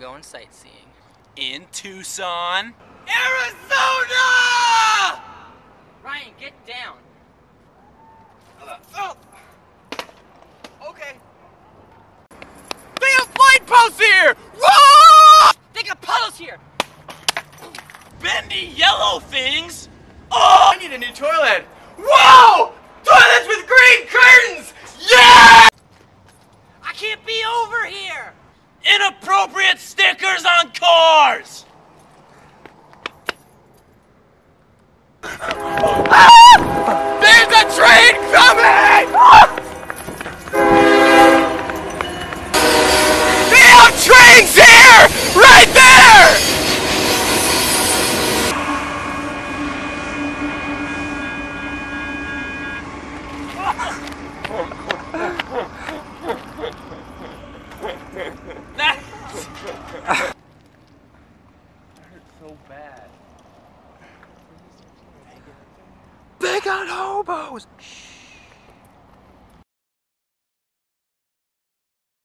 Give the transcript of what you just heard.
going sightseeing. In Tucson. Arizona! Ryan, get down. Oh. Okay. They have light posts here! Whoa! They got puddles here. Bendy yellow things. Oh! I need a new toilet. Whoa! Toilets with green curtains! Yeah! I can't be over here. Inappropriate stickers on cars. There's a train coming! They have trains here! Right there! That's So bad. They got hobos! Shh.